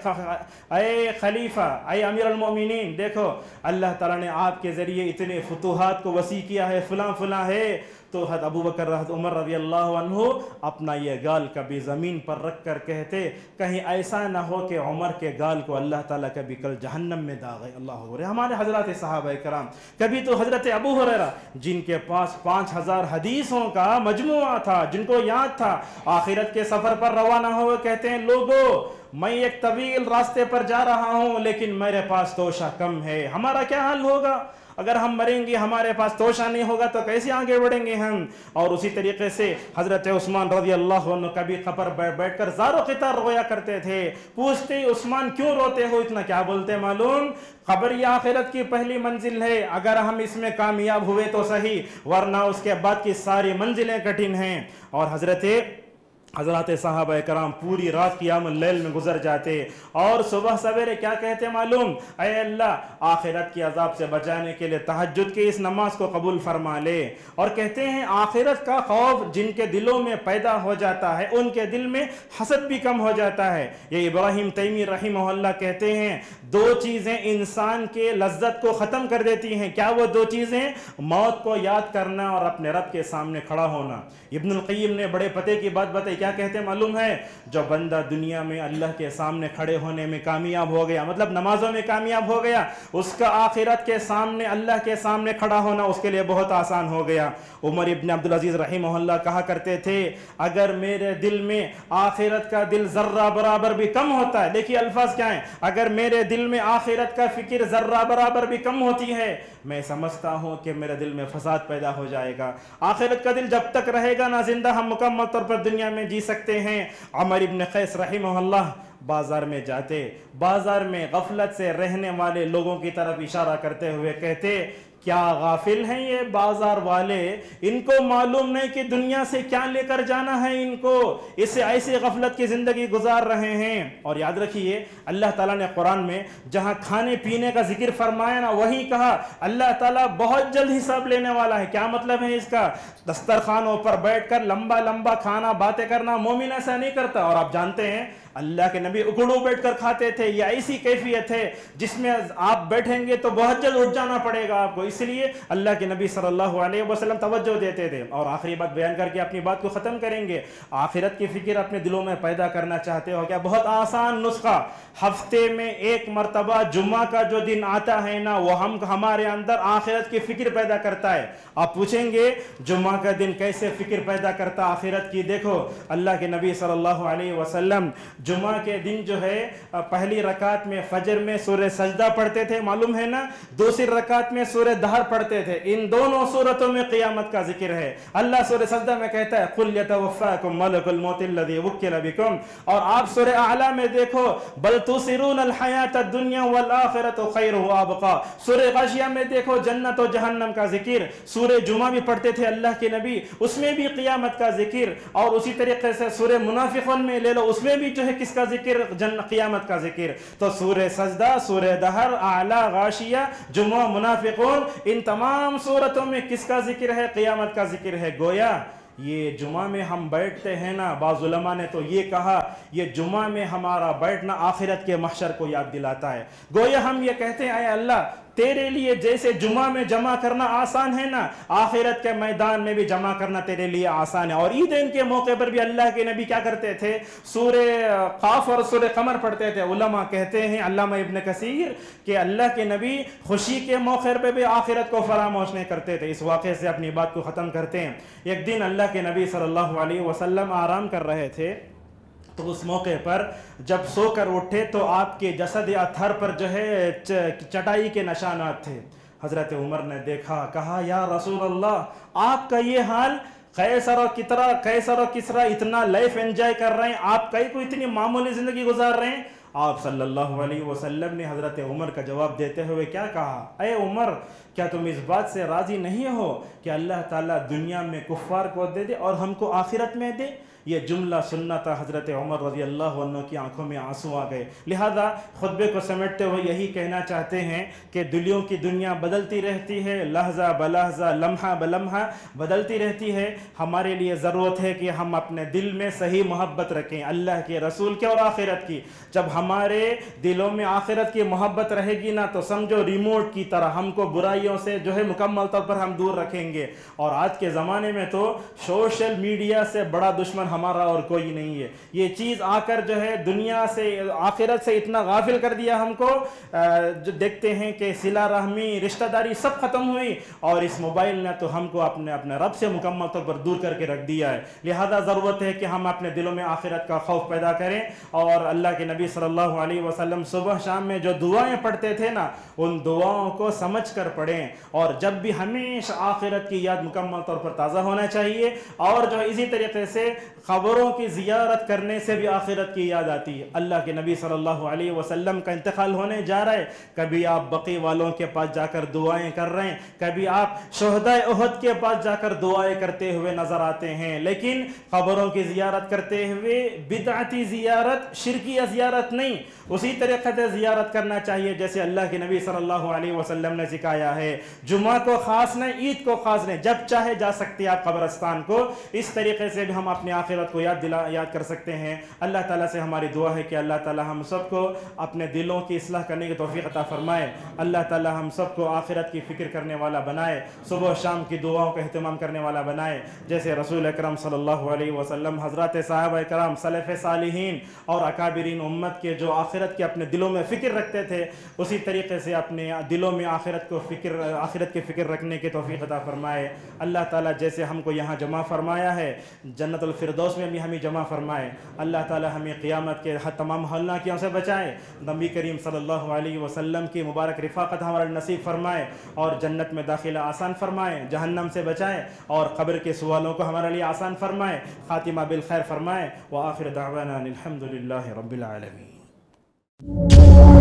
B: اے خلیفہ اے امیر المومنین دیکھو اللہ تعالیٰ نے آپ کے ذریعے اتنے فتوحات کو وسیع کیا ہے فلاں فلاں ہے تو حضرت ابو بکر، حضرت عمر رضی اللہ عنہ اپنا یہ گال کبھی زمین پر رکھ کر کہتے، کہیں ایسا نہ ہو کہ عمر کے گال کو اللہ تعالیٰ کبھی کل جہنم میں داغے اللہ علیہ ہمارے حضرات صحابہ کرام۔ کبھی تو حضرت ابو حریرہ جن کے پاس پانچ ہزار حدیثوں کا مجموعہ تھا، جن کو یاد تھا، آخرت کے سفر پر روانہ ہوئے کہتے ہیں، لوگو، میں ایک طویل راستے پر جا رہا ہوں، لیکن میرے پاس توشہ کم ہے، ہمارا کیا حال ہوگا؟ اگر ہم مریں گے، ہمارے پاس توشہ نہیں ہوگا تو کیسے آگے بڑھیں گے ہم؟ اور اسی طریقے سے حضرت عثمان رضی اللہ عنہ کبھی خبر بیٹھ کر زارو قطار رویا کرتے تھے۔ پوچھتے، عثمان کیوں روتے ہو؟ اتنا کیا بولتے معلوم؟ خبر یہ آخرت کی پہلی منزل ہے۔ اگر ہم اس میں کامیاب ہوئے تو صحیح، ورنہ اس کے بعد کی ساری منزلیں کٹھن ہیں۔ اور حضرت حضرات صحابہ کرام پوری رات قیام اللیل میں گزر جاتے اور صبح سویرے کیا کہتے معلوم؟ اے اللہ، آخرت کی عذاب سے بچانے کے لیے تحجد کی اس نماز کو قبول فرما لے۔ اور کہتے ہیں، آخرت کا خوف جن کے دلوں میں پیدا ہو جاتا ہے، ان کے دل میں حسد بھی کم ہو جاتا ہے۔ یہ ابراہیم تیمی رحمہ اللہ کہتے ہیں، دو چیزیں انسان کے لذت کو ختم کر دیتی ہیں۔ کیا وہ دو چیزیں؟ موت کو یاد کرنا اور اپنے رب کے سامنے کھڑا ہونا۔ ابن القیم نے بڑے پتے کی بات بتائی۔ کیا کہتے ہیں معلوم ہے؟ جو بندہ دنیا میں اللہ کے سامنے کھڑے ہونے میں کامیاب ہو گیا مطلب نمازوں میں کامیاب ہو گیا، اس کا آخرت کے سامنے، اللہ کے سامنے کھڑا ہونا اس کے لیے بہت آسان ہو گیا۔ عمر ابن عبدالعزیز رحمہ اللہ کہا کرتے تھے، اگر میرے دل میں آخرت کا دل ذرہ برابر بھی کم ہوتا ہے، دیکھیے الفاظ کیا ہیں، اگر میرے دل میں آخرت کا فکر ذرہ برابر بھی کم ہوتی ہے، میں سمجھتا ہوں کہ میرے دل میں فساد پیدا ہو جائے گا۔ آخرت کا دل جب تک رہے گا نہ زندہ ہم مکمل طور پر دنیا میں جی جی سکتے ہیں۔ عمر ابن قیس رحمہ اللہ بازار میں جاتے، بازار میں غفلت سے رہنے والے لوگوں کی طرف اشارہ کرتے ہوئے کہتے کیا غافل ہیں یہ بازار والے؟ ان کو معلوم نہیں کہ دنیا سے کیا لے کر جانا ہے ان کو۔ اس سے ایسی غفلت کی زندگی گزار رہے ہیں۔ اور یاد رکھیے، اللہ تعالیٰ نے قرآن میں جہاں کھانے پینے کا ذکر فرمایا نا، وہی کہا، اللہ تعالیٰ بہت جلد حساب لینے والا ہے۔ کیا مطلب ہے اس کا؟ دسترخوانوں پر بیٹھ کر لمبا لمبا کھانا، باتیں کرنا مومن ایسا نہیں کرتا۔ اور آپ جانتے ہیں اللہ کے نبی اکڑو بیٹھ کر کھاتے تھے یہ ایسی کیفیت ہے جس میں آپ بیٹھیں گے تو بہت جلد اٹھ جانا پڑے گا آپ کو۔ اس لیے اللہ کے نبی صلی اللہ علیہ وسلم توجہ دیتے تھے۔ اور آخری بات بیان کر کے اپنی بات کو ختم کریں گے۔ آخرت کی فکر اپنے دلوں میں پیدا کرنا چاہتے ہو کیا؟ بہت آسان نسخہ۔ ہفتے میں ایک مرتبہ جمعہ کا جو دن آتا ہے نا، وہ ہم ہمارے اندر آخرت کی فکر پیدا کرتا ہے۔ آپ پوچھیں گے، جمعہ کا دن کیسے فکر پیدا کرتا آخرت کی؟ دیکھو، اللہ کے نبی صلی اللہ علیہ وسلم جمعہ کے دن جو ہے پہلی رکعت میں فجر میں سورہ سجدہ پڑھتے تھے، معلوم ہے نا؟ دوسری رکعت میں سورہ دہر پڑھتے تھے۔ ان دونوں صورتوں میں قیامت کا ذکر ہے۔ اللہ سورہ سجدہ میں کہتا ہے، قُلْ يَتَوَفَّاكُمْ مَلَكُ الْمَوْتِ الَّذِي وُكِّلَ بِكُمْ۔ اور آپ سورہ اعلیٰ میں دیکھو، بل تُسِرُونَ الْحَيَاةَ الدُّنْيَا وَالْآخِرَةُ خَيْرُ وَآبْقَى سورہ غاشیہ میں دیکھو، جنت و جہنم کا ذکر۔ سورہ جمعہ بھی پڑھتے تھے اللہ کے نبی، اس میں بھی قیامت کا ذکر۔ اور اسی طریقے سے سورہ منافقون میں لے لو، اس میں بھی جو ہے کس کا ذکر؟ جن، قیامت کا ذکر. تو سورہ سجدہ، سورہ دہر، اعلیٰ غاشیہ، جمعہ منافقون، ان تمام صورتوں میں کس کا ذکر ہے؟ قیامت کا ذکر ہے. گویا یہ جمعہ میں ہم بیٹھتے ہیں نا، بعض علماء نے تو یہ کہا، یہ جمعہ میں ہمارا بیٹھنا آخرت کے محشر کو یاد دلاتا ہے. گویا ہم یہ کہتے ہیں، اے اللہ تیرے لیے جیسے جمعہ میں جمع کرنا آسان ہے نا، آخرت کے میدان میں بھی جمع کرنا تیرے لیے آسان ہے۔ اور عیدین کے موقع پر بھی اللہ کے نبی کیا کرتے تھے؟ سورہ قاف اور سورہ قمر پڑھتے تھے۔ علماء کہتے ہیں، علامہ ابن کثیر، کہ اللہ کے نبی خوشی کے موقع پہ بھی آخرت کو فراموش نہیں کرتے تھے۔ اس واقعے سے اپنی بات کو ختم کرتے ہیں۔ ایک دن اللہ کے نبی صلی اللہ علیہ وسلم آرام کر رہے تھے۔ تو اس موقع پر جب سو کر اٹھے تو آپ کے جسد یا تھر پر جو ہے چٹائی کے نشانات تھے۔ حضرت عمر نے دیکھا، کہا، یا رسول اللہ، آپ کا یہ حال قیسر و کترا قیسر و کسرا اتنا لائف انجوائے کر رہے ہیں، آپ کئی کو اتنی معمولی زندگی گزار رہے ہیں؟ آپ صلی اللہ علیہ وسلم نے حضرت عمر کا جواب دیتے ہوئے کیا کہا؟ اے عمر، کیا تم اس بات سے راضی نہیں ہو کہ اللہ تعالیٰ دنیا میں کفار کو دے دے اور ہم کو آخرت میں دے؟ یہ جملہ سننا تھا حضرت عمر رضی اللہ عنہ کی آنکھوں میں آنسو آ گئے۔ لہذا خطبے کو سمیٹتے ہوئے یہی کہنا چاہتے ہیں کہ دلیوں کی دنیا بدلتی رہتی ہے لحظہ بلحظہ لمحہ بلمحہ بدلتی رہتی ہے۔ ہمارے لیے ضرورت ہے کہ ہم اپنے دل میں صحیح محبت رکھیں۔ اللہ کے رسول کے اور آخرت کی۔ جب ہمارے دلوں میں آخرت کی محبت رہے گی نا تو سمجھو ریموٹ کی طرح ہم کو برائیوں سے جو ہے مکمل طور پر ہم دور رکھیں گے۔ اور آج کے زمانے میں تو سوشل میڈیا سے بڑا دشمن ہمارا اور کوئی نہیں ہے۔ یہ چیز آ کر جو ہے دنیا سے، آخرت سے اتنا غافل کر دیا ہم کو۔ جو دیکھتے ہیں کہ سلا رحمی، رشتہ داری سب ختم ہوئی اور اس موبائل نے تو ہم کو اپنے اپنے رب سے مکمل طور پر دور کر کے رکھ دیا ہے۔ لہذا ضرورت ہے کہ ہم اپنے دلوں میں آخرت کا خوف پیدا کریں اور اللہ کے نبی صلی اللہ علیہ وسلم صبح شام میں جو دعائیں پڑھتے تھے نا، ان دعاؤں کو سمجھ کر پڑھیں۔ اور جب بھی ہمیشہ آخرت کی یاد مکمل طور پر تازہ ہونا چاہیے۔ اور جو اسی طریقے سے خبروں کی زیارت کرنے سے بھی آخرت کی یاد آتی ہے۔ اللہ کے نبی صلی اللہ علیہ وسلم کا انتقال ہونے جا رہا ہے۔ کبھی آپ بقی والوں کے پاس جا کر دعائیں کر رہے ہیں۔ کبھی آپ شہدہ احد کے پاس جا کر دعائیں کرتے ہوئے نظر آتے ہیں۔ لیکن خبروں کی زیارت کرتے ہوئے بدعتی زیارت، شرکیہ زیارت نہیں۔ اسی طریقے سے زیارت کرنا چاہیے، جیسے اللہ کے نبی صلی اللہ علیہ وسلم نے سکھایا ہے۔ جمعہ کو خاص نہیں، عید کو خاص نہیں۔ جب چاہے جا سکتے آپ قبرستان کو۔ اس طریقے سے بھی ہم اپنے آخر آخرت کو یاد دلا، یاد کر سکتے ہیں۔ اللہ تعالیٰ سے ہماری دعا ہے کہ اللہ تعالیٰ ہم سب کو اپنے دلوں کی اصلاح کرنے کی توفیق عطا فرمائے۔ اللہ تعالیٰ ہم سب کو آخرت کی فکر کرنے والا بنائے۔ صبح و شام کی دعاؤں کا اہتمام کرنے والا بنائے۔ جیسے رسول اکرم صلی اللہ علیہ وسلم حضرت صاحب اکرام صلف صالحین اور اکابرین امت کے جو آخرت کے اپنے دلوں میں فکر رکھتے تھے، اسی طریقے سے اپنے دلوں میں آخرت کو فکر، آخرت کی فکر رکھنے کی توفیق عطا فرمائے۔ اللہ تعالیٰ جیسے ہم کو یہاں جمع فرمایا ہے، جنت الفردوس فردوس میں بھی ہمیں جمع فرمائے۔ اللہ تعالی ہمیں قیامت کے ہر تمام ہلناکیوں سے بچائے۔ نبی کریم صلی اللہ علیہ وسلم کی مبارک رفاقت ہمارا نصیب فرمائے اور جنت میں داخلہ آسان فرمائے، جہنم سے بچائے اور قبر کے سوالوں کو ہمارے لیے آسان فرمائے۔ خاتمہ بالخیر فرمائے۔ وآخر دعوانا الحمدللہ رب العالمین۔